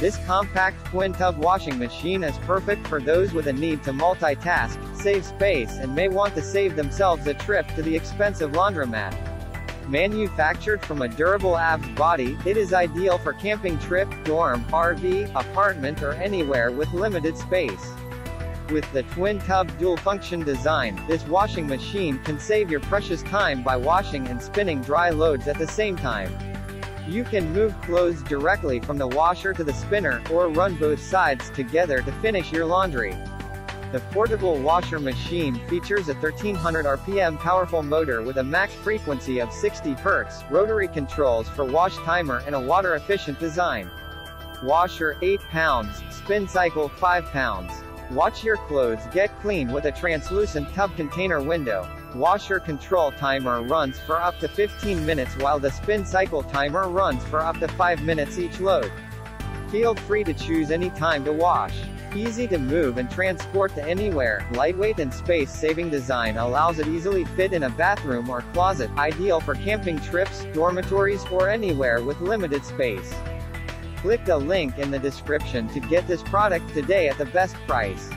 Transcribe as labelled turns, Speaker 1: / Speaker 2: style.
Speaker 1: This compact twin-tub washing machine is perfect for those with a need to multitask, save space and may want to save themselves a trip to the expensive laundromat. Manufactured from a durable ABS body, it is ideal for camping trip, dorm, RV, apartment or anywhere with limited space. With the twin-tub dual-function design, this washing machine can save your precious time by washing and spinning dry loads at the same time. You can move clothes directly from the washer to the spinner, or run both sides together to finish your laundry. The portable washer machine features a 1300 RPM powerful motor with a max frequency of 60 Hz, rotary controls for wash timer and a water-efficient design. Washer 8 pounds, spin cycle 5 pounds. Watch your clothes get clean with a translucent tub container window. Washer control timer runs for up to 15 minutes while the spin cycle timer runs for up to 5 minutes each load. Feel free to choose any time to wash. Easy to move and transport to anywhere, lightweight and space-saving design allows it easily fit in a bathroom or closet, ideal for camping trips, dormitories or anywhere with limited space. Click the link in the description to get this product today at the best price.